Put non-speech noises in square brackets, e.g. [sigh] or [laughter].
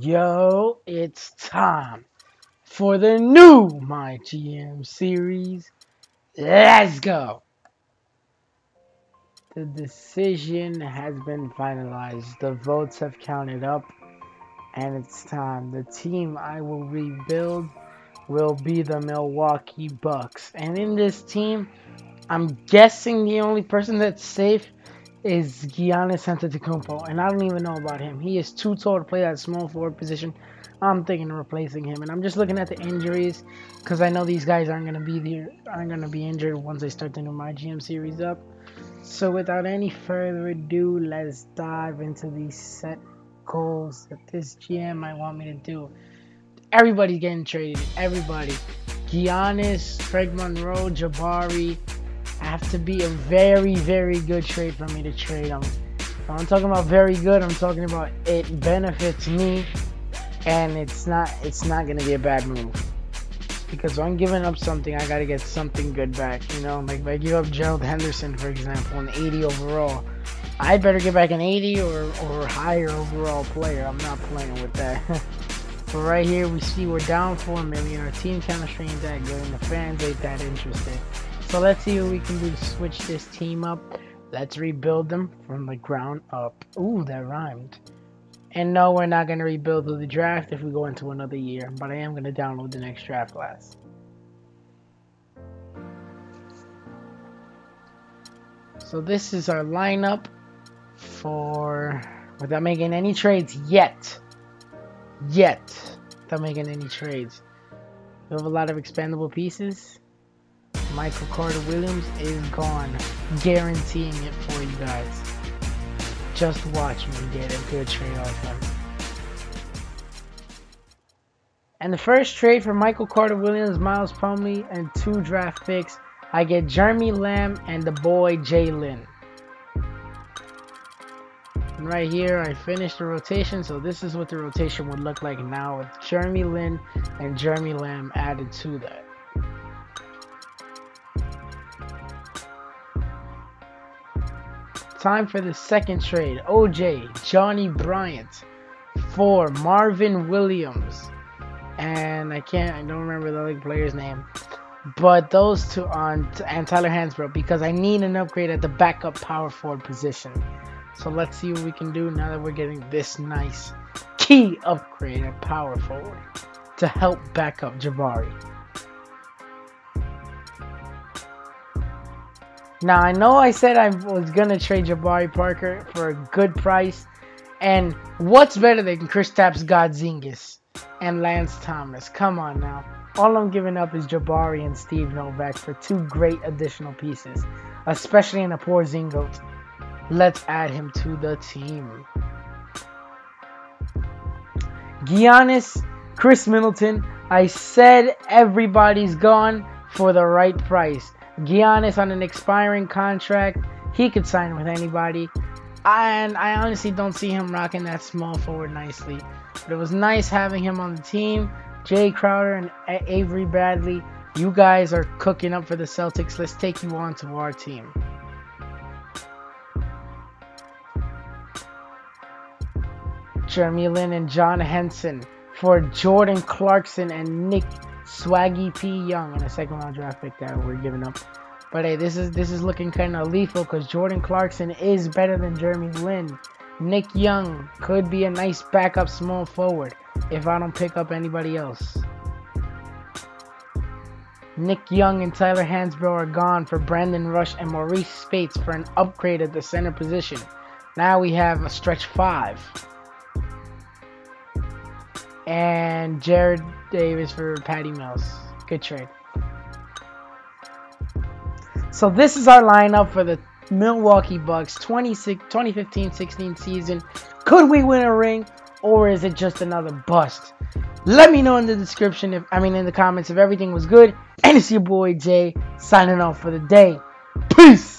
Yo, it's time for the new My GM series. Let's go. The decision has been finalized. The votes have counted up, and it's time. The team I will rebuild will be the Milwaukee Bucks. And in this team, I'm guessing the only person that's safe is Giannis Antetokounmpo, and I don't even know about him. He is too tall to play that small forward position. I'm thinking of replacing him, and I'm just looking at the injuries because I know these guys aren't gonna be there, aren't gonna be injured once I start the new My GM series up. So without any further ado, let's dive into these set goals that this GM might want me to do. Everybody's getting traded. Everybody. Giannis, Greg Monroe, Jabari, have to be a very, very good trade for me to trade them. I'm talking about very good. I'm talking about it benefits me, and it's not it's not gonna be a bad move. Because I'm giving up something, I gotta get something good back. You know, like if I give up Gerald Henderson, for example, an 80 overall, I better get back an 80 or or higher overall player. I'm not playing with that. [laughs] but right here, we see we're down four million. Our team chemistry ain't that good, and the fans ain't that interested. So let's see what we can do to switch this team up. Let's rebuild them from the ground up. Ooh, that rhymed. And no, we're not going to rebuild the draft if we go into another year. But I am going to download the next draft class. So this is our lineup for... Without making any trades yet. Yet. Without making any trades. We have a lot of expendable pieces. Michael Carter Williams is gone. Guaranteeing it for you guys. Just watch me get a good trade off him. And the first trade for Michael Carter Williams, Miles Plumlee, and two draft picks, I get Jeremy Lamb and the boy Jalen. Right here, I finished the rotation, so this is what the rotation would look like now with Jeremy Lin and Jeremy Lamb added to that. Time for the second trade. OJ, Johnny Bryant for Marvin Williams. And I can't, I don't remember the other player's name. But those two on, and Tyler Hansbrough, because I need an upgrade at the backup power forward position. So let's see what we can do now that we're getting this nice key upgrade at power forward to help back up Jabari. Now, I know I said I was going to trade Jabari Parker for a good price. And what's better than Kristaps Porzingis and Lance Thomas? Come on now. All I'm giving up is Jabari and Steve Novak for two great additional pieces, especially in a Porzingis. Let's add him to the team. Giannis, Khris Middleton. I said everybody's gone for the right price. Giannis on an expiring contract. He could sign with anybody. And I honestly don't see him rocking that small forward nicely. But it was nice having him on the team. Jae Crowder and Avery Bradley, you guys are cooking up for the Celtics. Let's take you on to our team. Jeremy Lin and John Henson for Jordan Clarkson and Nick Swaggy P Young and a second round draft pick that we're giving up. But hey, this is this is looking kind of lethal because Jordan Clarkson is better than Jeremy Lin. Nick Young could be a nice backup small forward if I don't pick up anybody else. Nick Young and Tyler Hansbrough are gone for Brandon Rush and Maurice Speights for an upgrade at the center position. Now we have a stretch five. And Jared Davis for Patty Mills. Good trade. So this is our lineup for the Milwaukee Bucks 2015-16 season. Could we win a ring or is it just another bust? Let me know in the description if I mean in the comments if everything was good. And it's your boy Jay signing off for the day. Peace.